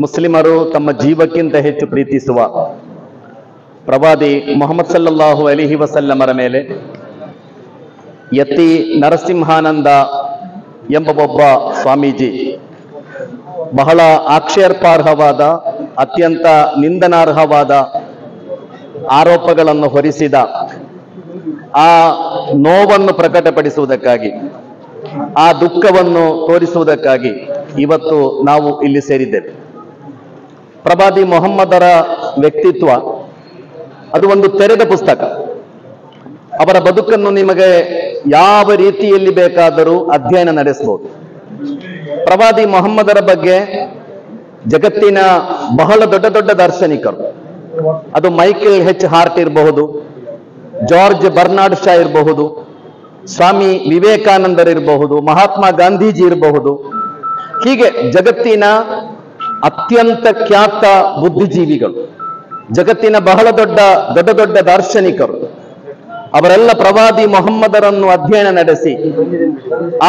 ಮುಸ್ಲಿಮರು ತಮ್ಮ ಜೀವಕ್ಕಿಂತ ಹೆಚ್ಚು ಪ್ರೀತಿಸುವ ಪ್ರವಾದಿ ಮೊಹಮ್ಮದ್ ಸಲ್ಲಲ್ಲಾಹು ಅಲಿಹಿ ವಸಲ್ಲಮರ ಮೇಲೆ ಯತಿ ನರಸಿಂಹಾನಂದ ಎಂಬ ಒಬ್ಬ ಸ್ವಾಮೀಜಿ ಬಹಳ ಆಕ್ಷೇಪಾರ್ಹವಾದ ಅತ್ಯಂತ ನಿಂದನಾರ್ಹವಾದ ಆರೋಪಗಳನ್ನು ಹೊರಿಸಿದ ಆ ನೋವನ್ನು ಪ್ರಕಟಪಡಿಸುವುದಕ್ಕಾಗಿ, ಆ ದುಃಖವನ್ನು ತೋರಿಸುವುದಕ್ಕಾಗಿ ಇವತ್ತು ನಾವು ಇಲ್ಲಿ ಸೇರಿದ್ದೇವೆ. ಪ್ರಭಾದಿ ಮೊಹಮ್ಮದರ ವ್ಯಕ್ತಿತ್ವ, ಅದು ಒಂದು ತೆರೆದ ಪುಸ್ತಕ. ಅವರ ಬದುಕನ್ನು ನಿಮಗೆ ಯಾವ ರೀತಿಯಲ್ಲಿ ಬೇಕಾದರೂ ಅಧ್ಯಯನ ನಡೆಸಬಹುದು ಪ್ರವಾದಿ ಮೊಹಮ್ಮದರ ಬಗ್ಗೆ ಜಗತ್ತಿನ ಬಹಳ ದೊಡ್ಡ ದೊಡ್ಡ ದಾರ್ಶನಿಕರು. ಅದು ಮೈಕೆಲ್ ಹೆಚ್ ಹಾರ್ಟ್ ಇರಬಹುದು, ಜಾರ್ಜ್ ಬರ್ನಾಡ್ ಶಾ ಇರಬಹುದು, ಸ್ವಾಮಿ ವಿವೇಕಾನಂದರಿರಬಹುದು, ಮಹಾತ್ಮ ಗಾಂಧೀಜಿ ಇರಬಹುದು ಹೀಗೆ ಜಗತ್ತಿನ ಅತ್ಯಂತ ಖ್ಯಾತ ಬುದ್ಧಿಜೀವಿಗಳು, ಜಗತ್ತಿನ ಬಹಳ ದೊಡ್ಡ ದೊಡ್ಡ ದೊಡ್ಡ ದಾರ್ಶನಿಕರು, ಅವರೆಲ್ಲ ಪ್ರವಾದಿ ಮೊಹಮ್ಮದರನ್ನು ಅಧ್ಯಯನ ನಡೆಸಿ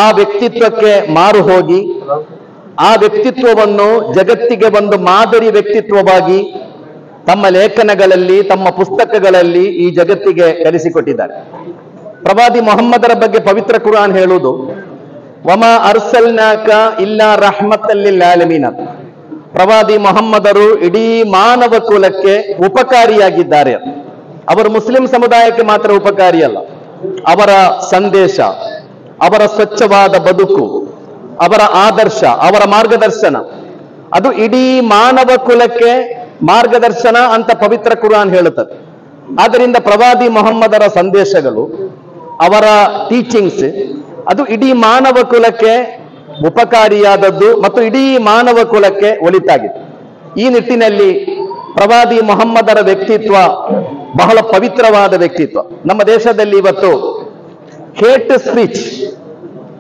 ಆ ವ್ಯಕ್ತಿತ್ವಕ್ಕೆ ಮಾರು ಹೋಗಿ, ಆ ವ್ಯಕ್ತಿತ್ವವನ್ನು ಜಗತ್ತಿಗೆ ಒಂದು ಮಾದರಿ ವ್ಯಕ್ತಿತ್ವವಾಗಿ ತಮ್ಮ ಲೇಖನಗಳಲ್ಲಿ, ತಮ್ಮ ಪುಸ್ತಕಗಳಲ್ಲಿ ಈ ಜಗತ್ತಿಗೆ ಕಲಿಸಿಕೊಟ್ಟಿದ್ದಾರೆ ಪ್ರವಾದಿ ಮೊಹಮ್ಮದರ ಬಗ್ಗೆ ಪವಿತ್ರ ಕುರಾನ್ ಹೇಳುವುದು ವಮ ಅರ್ಸಲ್ನಾಕ ಇಲ್ಲ ರಹಮತ್ತಲ್ಲಿಲ್ಲ ಆಲಮೀನ ಪ್ರವಾದಿ ಮೊಹಮ್ಮದರು ಇಡೀ ಮಾನವ ಕುಲಕ್ಕೆ ಉಪಕಾರಿಯಾಗಿದ್ದಾರೆ. ಅವರು ಮುಸ್ಲಿಂ ಸಮುದಾಯಕ್ಕೆ ಮಾತ್ರ ಉಪಕಾರಿಯಲ್ಲ. ಅವರ ಸಂದೇಶ, ಅವರ ಸ್ವಚ್ಛವಾದ ಬದುಕು, ಅವರ ಆದರ್ಶ, ಅವರ ಮಾರ್ಗದರ್ಶನ. ಅದು ಇಡೀ ಮಾನವ ಕುಲಕ್ಕೆ ಮಾರ್ಗದರ್ಶನ ಅಂತ ಪವಿತ್ರ ಕುರಾನ್ ಹೇಳುತ್ತದೆ. ಆದ್ದರಿಂದ ಪ್ರವಾದಿ ಮೊಹಮ್ಮದರ ಸಂದೇಶಗಳು, ಅವರ ಟೀಚಿಂಗ್ಸ್ ಅದು ಇಡೀ ಮಾನವ ಕುಲಕ್ಕೆ ಉಪಕಾರಿಯಾದದ್ದು ಮತ್ತು ಇಡೀ ಮಾನವ ಕುಲಕ್ಕೆ ಒಳಿತಾಗಿದೆ ಈ ನಿಟ್ಟಿನಲ್ಲಿ ಪ್ರವಾದಿ ಮೊಹಮ್ಮದರ ವ್ಯಕ್ತಿತ್ವ ಬಹಳ ಪವಿತ್ರವಾದ ವ್ಯಕ್ತಿತ್ವ. ನಮ್ಮ ದೇಶದಲ್ಲಿ ಇವತ್ತು ಹೇಟ್ ಸ್ಪೀಚ್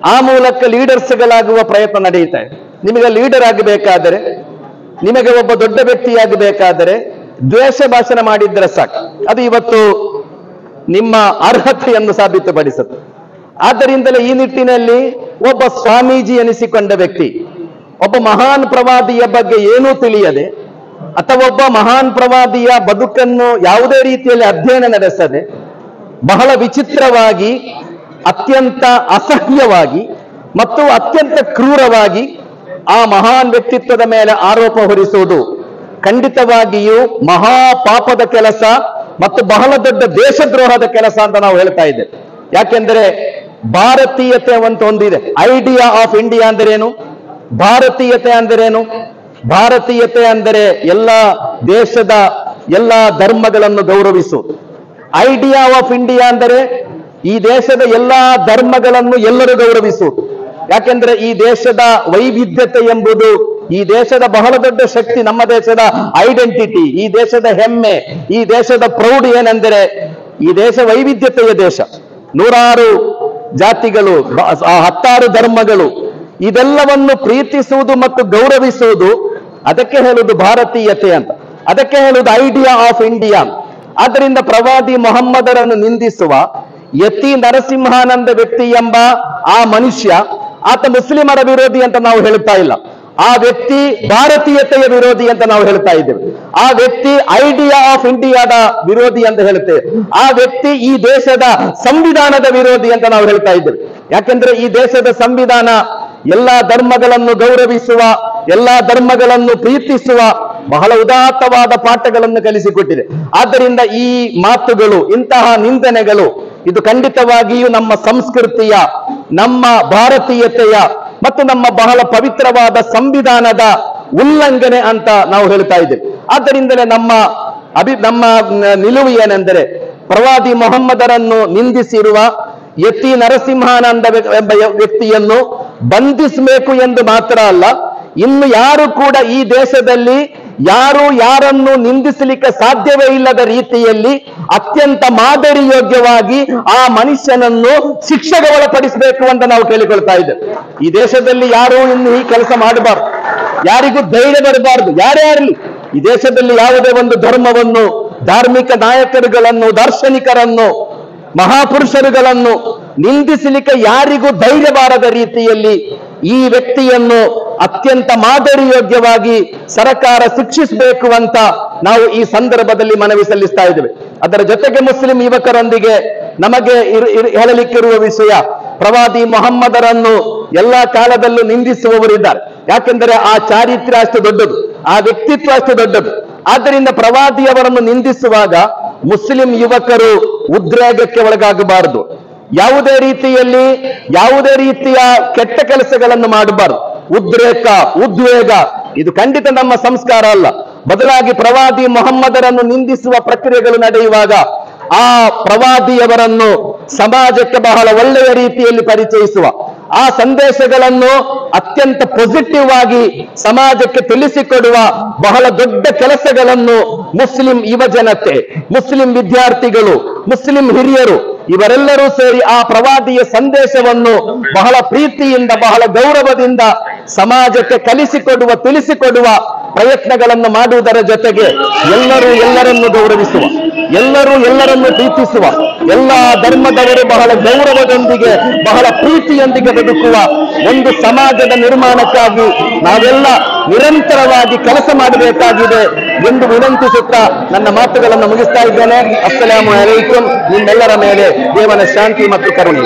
ಆ ಮೂಲಕ ಲೀಡರ್ಸ್ಗಳಾಗುವ ಪ್ರಯತ್ನ ನಡೆಯುತ್ತೆ ನಿಮಗೆ ಲೀಡರ್ ಆಗಬೇಕಾದರೆ, ನಿಮಗೆ ಒಬ್ಬ ದೊಡ್ಡ ವ್ಯಕ್ತಿಯಾಗಬೇಕಾದರೆ ದ್ವೇಷ ಭಾಷಣ ಮಾಡಿದ್ರೆ ಸಾಕು. ಅದು ಇವತ್ತು ನಿಮ್ಮ ಅರ್ಹತೆಯನ್ನು ಸಾಬೀತುಪಡಿಸುತ್ತೆ. ಆದ್ದರಿಂದಲೇ ಈ ನಿಟ್ಟಿನಲ್ಲಿ ಒಬ್ಬ ಸ್ವಾಮೀಜಿ ಎನಿಸಿಕೊಂಡ ವ್ಯಕ್ತಿ, ಒಬ್ಬ ಮಹಾನ್ ಪ್ರವಾದಿಯ ಬಗ್ಗೆ ಏನೂ ತಿಳಿಯದೆ, ಅಥವಾ ಒಬ್ಬ ಮಹಾನ್ ಪ್ರವಾದಿಯ ಬದುಕನ್ನು ಯಾವುದೇ ರೀತಿಯಲ್ಲಿ ಅಧ್ಯಯನ ನಡೆಸದೆ, ಬಹಳ ವಿಚಿತ್ರವಾಗಿ, ಅತ್ಯಂತ ಅಸಹ್ಯವಾಗಿ ಮತ್ತು ಅತ್ಯಂತ ಕ್ರೂರವಾಗಿ ಆ ಮಹಾನ್ ವ್ಯಕ್ತಿತ್ವದ ಮೇಲೆ ಆರೋಪ ಹೊರಿಸುವುದು ಖಂಡಿತವಾಗಿಯೂ ಮಹಾ ಪಾಪದ ಕೆಲಸ ಮತ್ತು ಬಹಳ ದೊಡ್ಡ ದೇಶದ್ರೋಹದ ಕೆಲಸ ಅಂತ ನಾವು ಹೇಳ್ತಾ ಇದ್ದೇವೆ. ಯಾಕೆಂದ್ರೆ ಭಾರತೀಯತೆ ಅಂತ ಒಂದಿದೆ. ಐಡಿಯಾ ಆಫ್ ಇಂಡಿಯಾ ಅಂದರೇನು? ಭಾರತೀಯತೆ ಅಂದರೇನು? ಭಾರತೀಯತೆ ಅಂದರೆ ಎಲ್ಲ ದೇಶದ ಎಲ್ಲ ಧರ್ಮಗಳನ್ನು ಗೌರವಿಸು. ಐಡಿಯಾ ಆಫ್ ಇಂಡಿಯಾ ಅಂದರೆ ಈ ದೇಶದ ಎಲ್ಲಾ ಧರ್ಮಗಳನ್ನು ಎಲ್ಲರೂ ಗೌರವಿಸು. ಯಾಕೆಂದ್ರೆ ಈ ದೇಶದ ವೈವಿಧ್ಯತೆ ಎಂಬುದು ಈ ದೇಶದ ಬಹಳ ದೊಡ್ಡ ಶಕ್ತಿ, ನಮ್ಮ ದೇಶದ ಐಡೆಂಟಿಟಿ ಈ ದೇಶದ ಹೆಮ್ಮೆ, ಈ ದೇಶದ ಪ್ರೌಢ ಏನೆಂದರೆ ಈ ದೇಶ ವೈವಿಧ್ಯತೆಯ ದೇಶ. ನೂರಾರು ಜಾತಿಗಳು ಹತ್ತಾರು ಧರ್ಮಗಳು, ಇದೆಲ್ಲವನ್ನು ಪ್ರೀತಿಸುವುದು ಮತ್ತು ಗೌರವಿಸುವುದು, ಅದಕ್ಕೆ ಹೇಳುದು ಭಾರತೀಯತೆ ಅಂತ. ಅದಕ್ಕೆ ಹೇಳುದು ಐಡಿಯಾ ಆಫ್ ಇಂಡಿಯಾ ಆದ್ದರಿಂದ ಪ್ರವಾದಿ ಮೊಹಮ್ಮದರನ್ನು ನಿಂದಿಸುವ ಯತಿ ನರಸಿಂಹಾನಂದ ವ್ಯಕ್ತಿ ಎಂಬ ಆ ಮನುಷ್ಯ, ಆತ ಮುಸ್ಲಿಮರ ವಿರೋಧಿ ಅಂತ ನಾವು ಹೇಳ್ತಾ ಇಲ್ಲ. ಆ ವ್ಯಕ್ತಿ ಭಾರತೀಯತೆಯ ವಿರೋಧಿ ಅಂತ ನಾವು ಹೇಳ್ತಾ ಇದ್ದೇವೆ. ಆ ವ್ಯಕ್ತಿ ಐಡಿಯಾ ಆಫ್ ಇಂಡಿಯಾದ ವಿರೋಧಿ ಅಂತ ಹೇಳ್ತೇವೆ ಆ ವ್ಯಕ್ತಿ ಈ ದೇಶದ ಸಂವಿಧಾನದ ವಿರೋಧಿ ಅಂತ ನಾವು ಹೇಳ್ತಾ ಇದ್ದೇವೆ. ಯಾಕೆಂದ್ರೆ ಈ ದೇಶದ ಸಂವಿಧಾನ ಎಲ್ಲಾ ಧರ್ಮಗಳನ್ನು ಗೌರವಿಸುವ, ಎಲ್ಲಾ ಧರ್ಮಗಳನ್ನು ಪ್ರೀತಿಸುವ ಬಹಳ ಉದಾತ್ತವಾದ ಪಾಠಗಳನ್ನು ಕಲಿಸಿಕೊಟ್ಟಿದೆ. ಆದ್ದರಿಂದ ಈ ಮಾತುಗಳು, ಇಂತಹ ನಿಂದನೆಗಳು, ಇದು ಖಂಡಿತವಾಗಿಯೂ ನಮ್ಮ ಸಂಸ್ಕೃತಿಯ, ನಮ್ಮ ಭಾರತೀಯತೆಯ ಮತ್ತು ನಮ್ಮ ಬಹಳ ಪವಿತ್ರವಾದ ಸಂವಿಧಾನದ ಉಲ್ಲಂಘನೆ ಅಂತ ನಾವು ಹೇಳ್ತಾ ಇದ್ದೇವೆ. ಆದ್ದರಿಂದಲೇ ನಮ್ಮ ಅಭಿ, ನಮ್ಮ ನಿಲುವು ಏನೆಂದರೆ ಪ್ರವಾದಿ ಮೊಹಮ್ಮದರನ್ನು ನಿಂದಿಸಿರುವ ಯತಿ ನರಸಿಂಹಾನಂದ ಎಂಬ ವ್ಯಕ್ತಿಯನ್ನು ಬಂಧಿಸಬೇಕು ಎಂದು ಮಾತ್ರ ಅಲ್ಲ, ಇನ್ನು ಯಾರು ಕೂಡ ಈ ದೇಶದಲ್ಲಿ ಯಾರು ಯಾರನ್ನು ನಿಂದಿಸಲಿಕ್ಕೆ ಸಾಧ್ಯವೇ ಇಲ್ಲದ ರೀತಿಯಲ್ಲಿ ಅತ್ಯಂತ ಮಾದರಿ ಯೋಗ್ಯವಾಗಿ ಆ ಮನುಷ್ಯನನ್ನು ಶಿಕ್ಷೆಗೆ ಒಳಪಡಿಸಬೇಕು ಅಂತ ನಾವು ಕೇಳಿಕೊಳ್ತಾ ಇದ್ದೇವೆ. ಈ ದೇಶದಲ್ಲಿ ಯಾರು ಇನ್ನು ಈ ಕೆಲಸ ಮಾಡಬಾರ್ದು. ಯಾರಿಗೂ ಧೈರ್ಯ ಬರಬಾರದು. ಯಾರೇ ಈ ದೇಶದಲ್ಲಿ ಯಾವುದೇ ಒಂದು ಧರ್ಮವನ್ನು, ಧಾರ್ಮಿಕ ನಾಯಕರುಗಳನ್ನು, ದಾರ್ಶನಿಕರನ್ನು, ಮಹಾಪುರುಷರುಗಳನ್ನು ನಿಂದಿಸಲಿಕ್ಕೆ ಯಾರಿಗೂ ಧೈರ್ಯ ಬಾರದ ರೀತಿಯಲ್ಲಿ ಈ ವ್ಯಕ್ತಿಯನ್ನು ಅತ್ಯಂತ ಮಾದರಿಯೋಗ್ಯವಾಗಿ ಸರ್ಕಾರ ಶಿಕ್ಷಿಸಬೇಕು ಅಂತ ನಾವು ಈ ಸಂದರ್ಭದಲ್ಲಿ ಮನವಿ ಸಲ್ಲಿಸ್ತಾ ಇದ್ದೇವೆ. ಅದರ ಜೊತೆಗೆ ಮುಸ್ಲಿಂ ಯುವಕರೊಂದಿಗೆ ನಮಗೆ ಹೇಳಲಿಕ್ಕಿರುವ ವಿಷಯ, ಪ್ರವಾದಿ ಮೊಹಮ್ಮದರನ್ನು ಎಲ್ಲಾ ಕಾಲದಲ್ಲೂ ನಿಂದಿಸುವವರಿದ್ದಾರೆ. ಯಾಕೆಂದರೆ ಆ ಚಾರಿತ್ರ್ಯ ಅಷ್ಟು ದೊಡ್ಡದು, ಆ ವ್ಯಕ್ತಿತ್ವ ಅಷ್ಟು ದೊಡ್ಡದು. ಆದ್ದರಿಂದ ಪ್ರವಾದಿಯವರನ್ನು ನಿಂದಿಸುವಾಗ ಮುಸ್ಲಿಂ ಯುವಕರು ಉದ್ರೇಗಕ್ಕೆ ಒಳಗಾಗಬಾರದು. ಯಾವುದೇ ರೀತಿಯಲ್ಲಿ ಯಾವುದೇ ರೀತಿಯ ಕೆಟ್ಟ ಕೆಲಸಗಳನ್ನು ಮಾಡಬಾರದು. ಉದ್ರೇಕ, ಉದ್ವೇಗ, ಇದು ಖಂಡಿತ ನಮ್ಮ ಸಂಸ್ಕಾರ ಅಲ್ಲ. ಬದಲಾಗಿ ಪ್ರವಾದಿ ಮೊಹಮ್ಮದರನ್ನು ನಿಂದಿಸುವ ಪ್ರಕ್ರಿಯೆಗಳು ನಡೆಯುವಾಗ ಆ ಪ್ರವಾದಿಯವರನ್ನು ಸಮಾಜಕ್ಕೆ ಬಹಳ ಒಳ್ಳೆಯ ರೀತಿಯಲ್ಲಿ ಪರಿಚಯಿಸುವ, ಆ ಸಂದೇಶಗಳನ್ನು ಅತ್ಯಂತ ಪಾಸಿಟಿವ್ ಆಗಿ ಸಮಾಜಕ್ಕೆ ತಿಳಿಸಿಕೊಡುವ ಬಹಳ ದೊಡ್ಡ ಕೆಲಸಗಳನ್ನು ಮುಸ್ಲಿಂ ಯುವಜನತೆ, ಮುಸ್ಲಿಂ ವಿದ್ಯಾರ್ಥಿಗಳು, ಮುಸ್ಲಿಂ ಹಿರಿಯರು ಇವರೆಲ್ಲರೂ ಸೇರಿ ಆ ಪ್ರವಾದಿಯ ಸಂದೇಶವನ್ನು ಬಹಳ ಪ್ರೀತಿಯಿಂದ, ಬಹಳ ಗೌರವದಿಂದ ಸಮಾಜಕ್ಕೆ ಕಲಿಸಿಕೊಡುವ, ತಿಳಿಸಿಕೊಡುವ ಪ್ರಯತ್ನಗಳನ್ನು ಮಾಡುವುದರ ಜೊತೆಗೆ ಎಲ್ಲರೂ ಎಲ್ಲರನ್ನು ಗೌರವಿಸುವ. ಎಲ್ಲರೂ ಎಲ್ಲರನ್ನು ಪ್ರೀತಿಸುವ, ಎಲ್ಲ ಧರ್ಮದವರು ಬಹಳ ಗೌರವದೊಂದಿಗೆ, ಬಹಳ ಪ್ರೀತಿಯೊಂದಿಗೆ ಬದುಕುವ ಒಂದು ಸಮಾಜದ ನಿರ್ಮಾಣಕ್ಕಾಗಿ ನಾವೆಲ್ಲ ನಿರಂತರವಾಗಿ ಕೆಲಸ ಮಾಡಬೇಕಾಗಿದೆ ಎಂದು ವಿನಂತಿಸುತ್ತಾ ನನ್ನ ಮಾತುಗಳನ್ನು ಮುಗಿಸ್ತಾ ಇದ್ದೇನೆ. ಅಸ್ಸಲಾಮು ಅಲೈಕುಂ ನಿಮ್ಮೆಲ್ಲರ ಮೇಲೆ ದೇವನ ಶಾಂತಿ ಮತ್ತು ಕರುಣೆ.